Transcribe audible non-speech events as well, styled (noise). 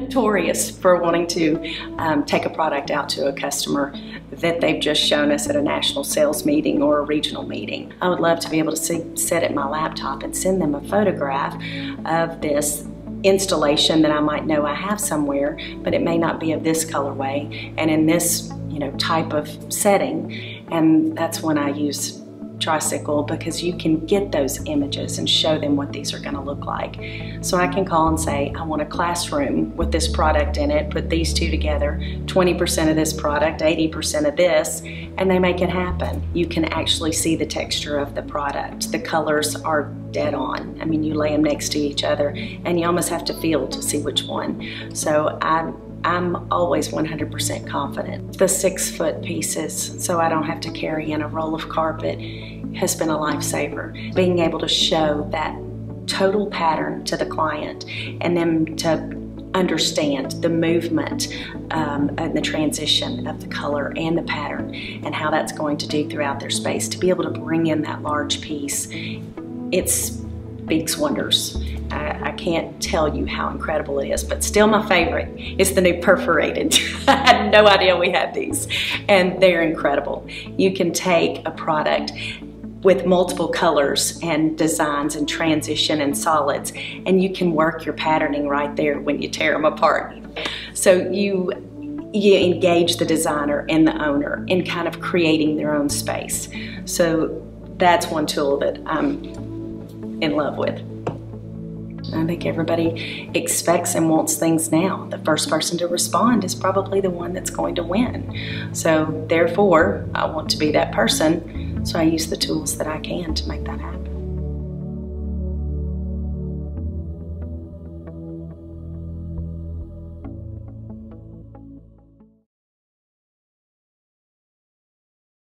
notorious for wanting to um, take a product out to a customer that they've just shown us at a national sales meeting or a regional meeting. I would love to be able to see, sit at my laptop and send them a photograph of this installation that I might know I have somewhere, but it may not be of this colorway and in this you know type of setting. And that's when I use tricycle because you can get those images and show them what these are going to look like. So I can call and say, I want a classroom with this product in it, put these two together, 20% of this product, 80% of this, and they make it happen. You can actually see the texture of the product. The colors are dead on. I mean, you lay them next to each other and you almost have to feel to see which one. So I'm I'm always 100% confident. The six foot pieces, so I don't have to carry in a roll of carpet, has been a lifesaver. Being able to show that total pattern to the client and then to understand the movement um, and the transition of the color and the pattern and how that's going to do throughout their space. To be able to bring in that large piece, it speaks wonders. I, I, can't tell you how incredible it is, but still my favorite is the new perforated. (laughs) I had no idea we had these, and they're incredible. You can take a product with multiple colors and designs and transition and solids, and you can work your patterning right there when you tear them apart. So you you engage the designer and the owner in kind of creating their own space. So that's one tool that I'm in love with. I think everybody expects and wants things now. The first person to respond is probably the one that's going to win. So therefore, I want to be that person, so I use the tools that I can to make that happen.